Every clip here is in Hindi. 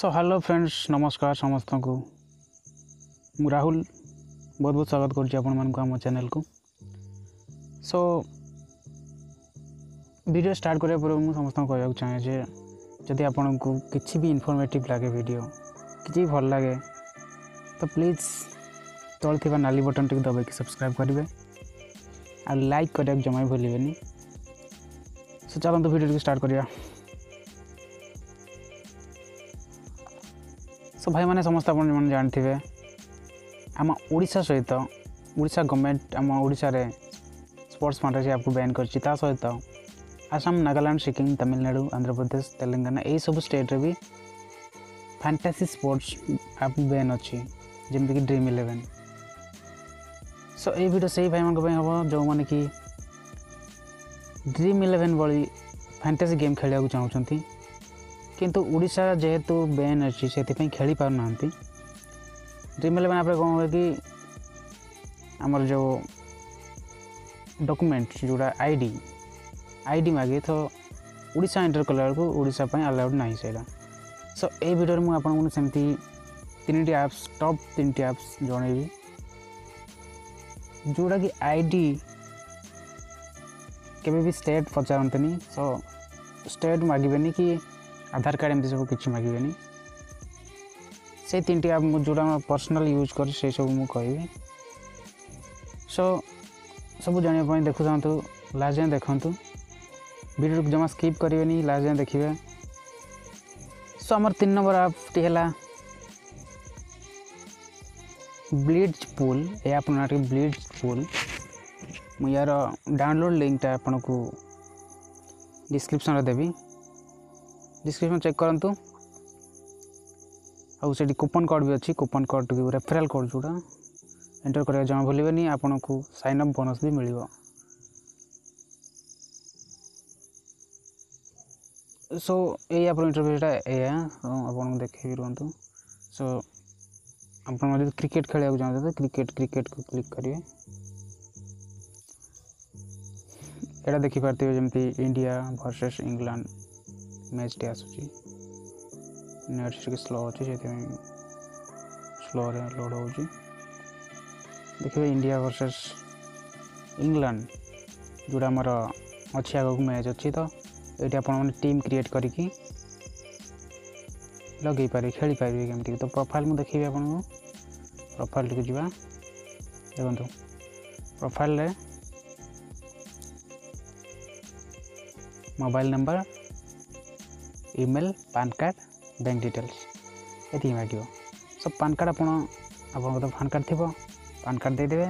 सो हेलो फ्रेंड्स नमस्कार समस्त को मु राहुल बहुत बहुत स्वागत कर चैनल को सो भिड स्टार्ट करने पूर्व मुझे समस्त कहना चाहे जे जदि आपन को किसी भी इनफर्मेटिव लगे भिड कि भल लगे तो प्लीज तल थी नाली बटन टी दबे सब्सक्राइब करेंगे आ लाइक करा जमा भूल सो चलते भिडियो स्टार्ट करा सो भाई मैंने समस्त जानते हैं आम ओडा सहित ओडा गवर्नमेंट आम ओडे स्पोर्ट्स फंडरी आपको बैन कर सहित आसाम नागालैंड सिक्किम तमिलनाडु आंध्र प्रदेश तेलंगाना यही सब स्टेट्रे भी फैंटासी स्पोर्ट्स आप बैन अच्छी जमीक ड्रीम इलेवेन सो so, यीडियो से भाई मैं हम जो मैंने कि ड्रीम इलेवेन भाई फैंटासी गेम खेलवाक चाहती किंतु ओडा जेहेतु बेन अच्छी से खेली पार ना ड्रीम इलेवेन आप कौन कि आमर जो डॉक्यूमेंट जोड़ा आईडी आईडी मागे तो ओडा एंटर कलाशाप अलाउड ना से सो ये भिडियो मुझे आपमती आप्स टप तीन टी आप्स जन जोड़ा कि आईडी के स्टेट पचारे सो स्टेट मागेनि कि आधार कार्ड एमती सब कि मागे से तीन टी जोड़ा पर्सनल यूज कर से सब मुझे कह सो सब जानापी देखु था लास्ट जाए देखु भिडियो जमा स्कीप कर लास्ट जाए देखिए सो आम तीन नंबर आप्टी है ब्लीड पुल ये आप ब्लीड पुल मुझ यार डाउनलोड लिंकटा आपको डिस्क्रिपन देवी डिस्क्रिप्शन चेक करूँ आठ कूपन कोड भी अच्छी कूपन कॉड को रेफरल कोड जोड़ा एंटर कर जमा भूल आपन को सैन अप बोनस भी मिल सो ये इंटरव्यूटा या आप देख रुंतु सो आप क्रिकेट खेल को चाहते क्रिकेट क्रिकेट को क्लिक करेंगे यहाँ देखिपारे जमी इंडिया भर्सेस इंग्लैंड मैच टे आसुची स्लो अच्छे से स्लो लोड हो देखिबे इंडिया वर्सेस इंग्लैंड जुडा हमर अछि आगु मैच अच्छी तो ये अपन टीम क्रिएट कर लगे पारे खेली पारे गेम टिके त प्रोफाइल मुझे देखे आप प्रोफाइल टी जा देखंतु profile mobile number email PAN card bank details ଏତିକି ମାଗିବ ସୋ ପାନ୍ କାର୍ଡ଼ ଆପଣ ଆପଣଙ୍କ ତ ପାନ୍ କାର୍ଡ଼ ଥିବ ପାନ୍ କାର୍ଡ଼ ଦେଇଦେବେ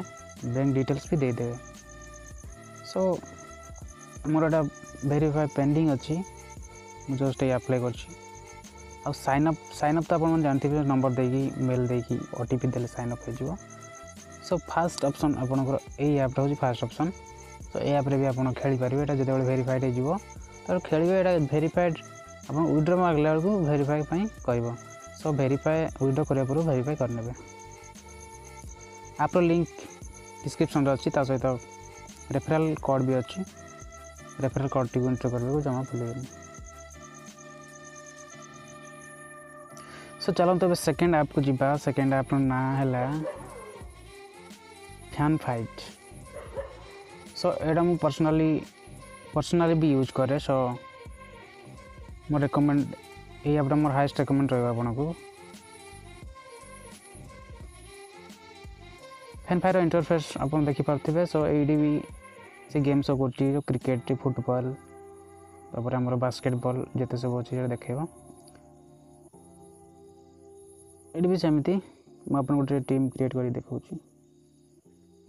ବ୍ୟାଙ୍କ ଡିଟେଲ୍ସ ବି ଦେଇଦେବେ ସୋ ମୋର ଏଇଟା ଭେରିଫାଏ ପେଣ୍ଡିଂ ଅଛି ମୁଁ ଜଷ୍ଟ ଏଇ ଆପ୍ଲାଏ କରିଛି ଆଉ ସାଇନ୍ ଅପ୍ ସାଇନ୍ ଅପ୍ ତ ଆପଣମାନେ ଜାଣିଥିବେ ନମ୍ବର ଦେଇକି ମେଲ୍ ଦେଇକି ଓ ଟି ପି ଦେଲେ ସାଇନ୍ ଅପ୍ ହେଇଯିବ ସୋ ଫାର୍ଷ୍ଟ ଅପସନ୍ ଆପଣଙ୍କର ଏଇ ଆପ୍ଟା ହେଉଛି ଫାର୍ଷ୍ଟ ଅପସନ୍ ସୋ ଏ ଆପ୍ରେ ବି ଆପଣ ଖେଳିପାରିବେ ଏଇଟା ଯେତେବେଳେ ଭେରିଫାଏଡ଼୍ ହେଇଯିବ ତାହେଲେ ଖେଳିବେ ଏଇଟା ଭେରିଫାଏଡ଼୍ ଆପଣ ୱିଡ଼୍ରୋ ମାଗିଲା ବେଳକୁ ଭେରିଫାଏ ପାଇଁ କହିବ ସୋ ଭେରିଫାଏ ୱିଡ଼୍ରୋ କରିବା ପୂର୍ବରୁ ଭେରିଫାଏ କରିନେବେ ଆପ୍ର ଲିଙ୍କ୍ ଡିସ୍କ୍ରିପ୍ସନ୍ରେ ଅଛି ତା ସହିତ ରେଫରାଲ୍ କୋଡ଼୍ ବି ଅଛି ରେଫରାଲ୍ କୋଡ଼୍ଟିକୁ ଏଣ୍ଟ୍ରି କରିବାକୁ ଜମା ଭୁଲିବେନି ସୋ ଚାଲନ୍ତୁ ଏବେ ସେକେଣ୍ଡ ଆପ୍କୁ ଯିବା ସେକେଣ୍ଡ ଆପ୍ର ନାଁ ହେଲା ଫ୍ୟାନ୍ ଫାଇଟ୍ ସୋ ଏଇଟା ମୁଁ ପର୍ସନାଲି ପର୍ସନାଲି ବି ୟୁଜ୍ କରେ ସୋ ମୋ ରେକମେଣ୍ଡ ଏଇ ଆପ୍ଟା ମୋର ହାଏଷ୍ଟ ରେକମେଣ୍ଡ ରହିବ ଆପଣଙ୍କୁ ଫ୍ୟାନ୍ ଫାୟାର ଇଣ୍ଟରଫେସ୍ ଆପଣ ଦେଖିପାରୁଥିବେ ସୋ ଏଇଠି ବି ସେ ଗେମ୍ ସବୁ କରୁଛି କ୍ରିକେଟ୍ ଫୁଟବଲ୍ ତାପରେ ଆମର ବାସ୍କେଟବଲ୍ ଯେତେ ସବୁ ଅଛି ସେଇଟା ଦେଖେଇବ ଏଇଠି ବି ସେମିତି ମୁଁ ଆପଣଙ୍କୁ ଗୋଟେ ଟିମ୍ କ୍ରିଏଟ୍ କରି ଦେଖାଉଛି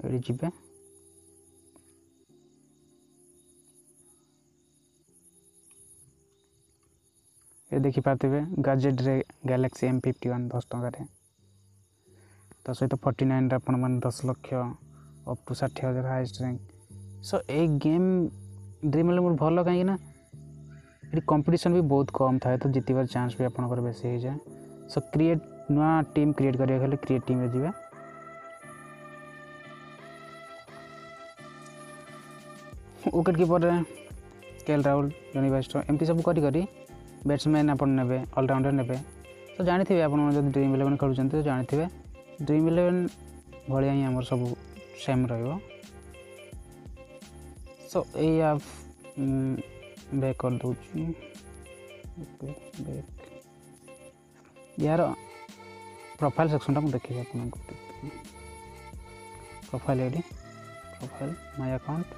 ଏଇଠି ଯିବେ ये देखी पार्थिव गजेट रे गैलेक्सी एम फिफ्टी वन दस टकर सहित फर्टी नाइन आप दस लक्ष अप टू षाठी हजार हाएस्ट रैंक सो ये गेम ड्रीम इलेवन भल कहीं कंपिटिशन भी बहुत कम था तो जितबार चान्स भी आप बेस हो जाए सो क्रिएट नुआ टीम क्रिएट कर क्रिएट टीम जी विकेट किपर केल राहुल जनी बैष्ट एमती सब करी करी ବ୍ୟାଟ୍ସମ୍ୟାନ୍ ଆପଣ ନେବେ ଅଲରାଉଣ୍ଡର ନେବେ ତ ଜାଣିଥିବେ ଆପଣମାନେ ଯଦି ଡ୍ରିମ୍ ଇଲେଭେନ୍ ଖେଳୁଛନ୍ତି ତ ଜାଣିଥିବେ ଡ୍ରିମ୍ ଇଲେଭେନ୍ ଭଳିଆ ହିଁ ଆମର ସବୁ ସେମ୍ ରହିବ ସୋ ଏଇ ଆପ୍ ବ୍ୟାକ୍ କରିଦେଉଛି ବ୍ୟାକ୍ ଏହାର ପ୍ରୋଫାଇଲ୍ ସେକ୍ସନ୍ଟା ମୁଁ ଦେଖେଇବି ଆପଣଙ୍କୁ ପ୍ରୋଫାଇଲ୍ ଏଇଠି ପ୍ରୋଫାଇଲ୍ ମାଇ ଆକାଉଣ୍ଟ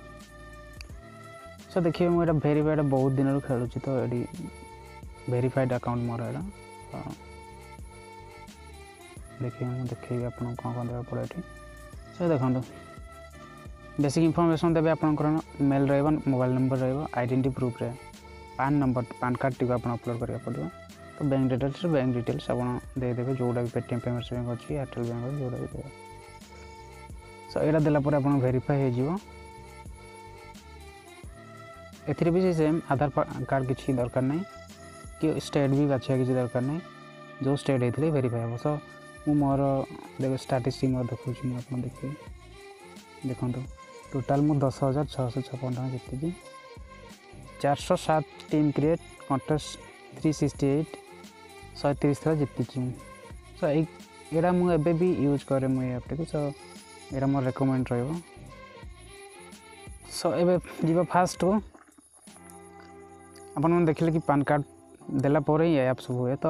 ସୋ ଦେଖିବେ ମୁଁ ଏଇଟା ଭେରିଫାଏଡ଼ ବହୁତ ଦିନରୁ ଖେଳୁଛି ତ ଏଇଠି भेरीफाइड आकाउंट मोर है देखिए देखे आपको कौन दे सर देखो बेसिक इनफर्मेसन देवे आप मेल रोबाइल नंबर रईडेट प्रूफ रे PAN number PAN card T upload करा पड़ो तो बैंक डिटेल्स बैंक डिटेल्स आपदेवे देदेव जो पेटीएम पेमेंट्स बैंक अच्छी एयरटेल बैंक अच्छी जोटा सो यहाँ देलापुर आप भेरीफाई हो एम आधार कार्ड किसी दरकार नहीं କି ଷ୍ଟେଟ୍ ବି ବାଛିବା କିଛି ଦରକାର ନାହିଁ ଯେଉଁ ଷ୍ଟେଟ୍ ହେଇଥିଲେ ଭେରିଫାଏ ହେବ ସୋ ମୁଁ ମୋର ଦେଖ ଷ୍ଟାଟିଷ୍ଟିକ୍ ମୋର ଦେଖାଉଛି ମୁଁ ଆପଣ ଦେଖିବେ ଦେଖନ୍ତୁ ଟୋଟାଲ୍ ମୁଁ ଦଶ ହଜାର ଛଅଶହ ଛପନ ଟଙ୍କା ଜିତିଛି ଚାରିଶହ ସାତ team create contest three sixty eight ଶହେ ତିରିଶ ଥର ଜିତିଛି ମୁଁ ସୋ ଏଇ ଏଇଟା ମୁଁ ଏବେ ବି ୟୁଜ୍ କରେ ମୁଁ ଏ ଆପ୍ଟିକୁ ସୋ ଏଇଟା ମୋର ରେକମେଣ୍ଡ ରହିବ ସୋ ଏବେ ଯିବା ଫାଷ୍ଟକୁ ଆପଣମାନେ ଦେଖିଲେ କି ପାନ୍ କାର୍ଡ଼ ଦେଲା ପରେ ହିଁ ଆପ୍ ସବୁ ହୁଏ ତ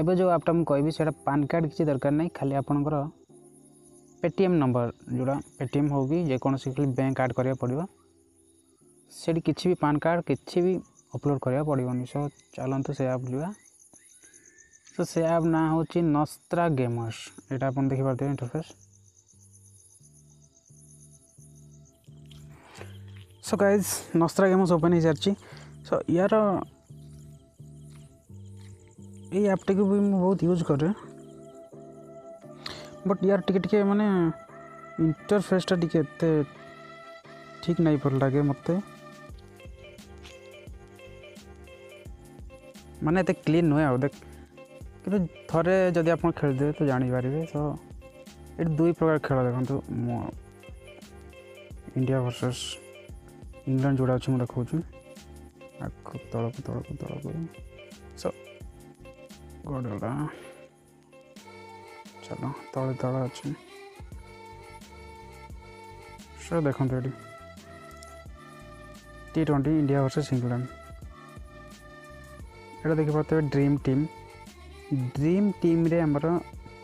ଏବେ ଯେଉଁ ଆପ୍ଟା ମୁଁ କହିବି ସେଇଟା ପାନ୍ କାର୍ଡ଼ କିଛି ଦରକାର ନାହିଁ ଖାଲି ଆପଣଙ୍କର ପେଟିଏମ୍ ନମ୍ବର ଯେଉଁଟା ପେଟିଏମ୍ ହେଉ କି ଯେକୌଣସି ଖାଲି ବ୍ୟାଙ୍କ ଆଡ଼୍ କରିବାକୁ ପଡ଼ିବ ସେଠି କିଛି ବି ପାନ୍ କାର୍ଡ଼ କିଛି ବି ଅପଲୋଡ଼ କରିବାକୁ ପଡ଼ିବନି ସୋ ଚାଲନ୍ତୁ ସେ ଆପ୍ ଯିବା ସୋ ସେ ଆପ୍ ନାଁ ହେଉଛି ନସ୍ତ୍ରା ଗେମର୍ସ ଏଇଟା ଆପଣ ଦେଖିପାରୁଥିବେ interface so guys ନସ୍ତ୍ରା gamers open ହୋଇସାରିଛି ସୋ ୟାର ଏଇ ଆପ୍ଟିକୁ ବି ମୁଁ ବହୁତ ୟୁଜ୍ କରେ ବଟ୍ ୟାର ଟିକେ ଟିକେ ମାନେ ଇଣ୍ଟରଫେସ୍ଟା ଟିକେ ଏତେ ଠିକ୍ ନାହିଁ ଭଲ ଲାଗେ ମୋତେ ମାନେ ଏତେ କ୍ଲିନ୍ ନୁହେଁ ଆଉ ଦେଖ କିନ୍ତୁ ଥରେ ଯଦି ଆପଣ ଖେଳିଦେବେ ତ ଜାଣିପାରିବେ ତ ଏଠି ଦୁଇ ପ୍ରକାର ଖେଳ ଦେଖନ୍ତୁ ମୁଁ ଇଣ୍ଡିଆ ଭର୍ସେସ୍ ଇଂଲଣ୍ଡ ଯେଉଁଟା ଅଛି ମୁଁ ଦେଖାଉଛି ଆଗକୁ ତଳକୁ ତଳକୁ ତଳକୁ ଗୋଡ଼ଟା ଚାଲ ତଳେ ତଳେ ଅଛି ସେ ଦେଖନ୍ତୁ ଏଠି T twenty India versus England ଏଇଟା ଦେଖିପାରୁଥିବେ ଡ୍ରିମ୍ ଟିମ୍ ଡ୍ରିମ୍ ଟିମ୍ରେ ଆମର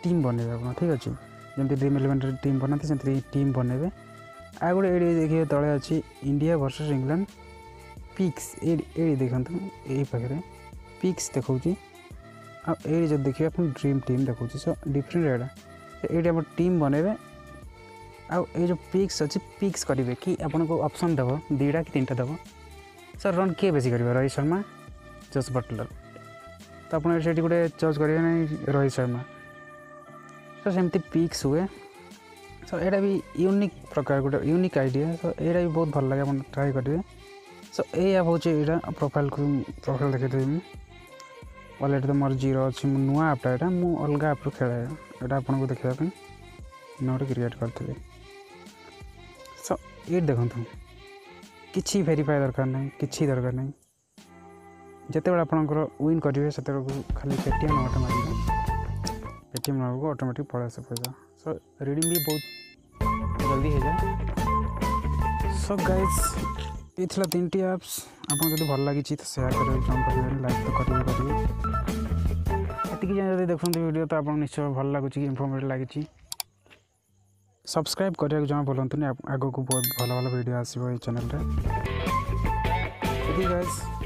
ଟିମ୍ ବନେଇବେ ଆପଣ ଠିକ୍ ଅଛି ଯେମିତି ଡ୍ରିମ୍ ଇଲେଭେନ୍ରେ ଟିମ୍ ବନାନ୍ତି ସେମିତି ଟିମ୍ ବନେଇବେ ଆଉ ଗୋଟେ ଏଇଠି ଦେଖିବେ ତଳେ ଅଛି ଇଣ୍ଡିଆ ଭର୍ସେସ୍ ଇଂଲଣ୍ଡ ପିକ୍ସ ଏଇଠି ଏଇଠି ଦେଖନ୍ତୁ ଏଇ ପାଖରେ ପିକ୍ସ ଦେଖାଉଛି ये जो देखिए आप ड्रीम टीम देखा सो डिफरेन्ट एटा ये आम टीम बनइबे आउ ये जो पिक्स अच्छे पिक्स करेंगे कि आपको अप्सन ऑप्शन देव दुईटा कि तीन टा दब सर रन किए बेसी कर रोहित शर्मा जस बटलर तो आप गोटे चर्च करेंगे ना रोहित शर्मा सर सेमती पिक्स हुए सर ये भी यूनिक प्रकार गोटे यूनिक आइडिया सो यहाँ भी बहुत भल लगे आप ट्राए करेंगे सो यह हूँ यहाँ प्रोफाइल प्रोफाइल देखेदेवी वालेट तो मोर जीरो अच्छी नुआ आपटा एटा मुझे अलग आप खेले ये आपको देखा नोट क्रिएट करी सो ये देखते किसी भेरीफाई दरकार ना कि दरकार ना जिते बार विन करेंगे से खाली पेटीएम अटोमेटिक पेटीएम नंबर को अटोमेटिक पलैस पैसा सो रिडिंग भी बहुत जल्दी है जाए सो गाइज এই লা তিনটি আপ্স আপনার যদি ভাল লাগিছি তো সেয়ার করবে জয়েন করবে লাইক তো করবে করবে এটিকি জানি যদি দেখুন ভিডিও তো আপনার নিশ্চয় ভাল লাগুছি ইনফর্মেটিভ লাগিছি সবসক্রাইব করা জমা ভুলতুনি আগুক বহুত ভালো ভালো ভিডিও আসবে এই চ্যানেলটা গাইজ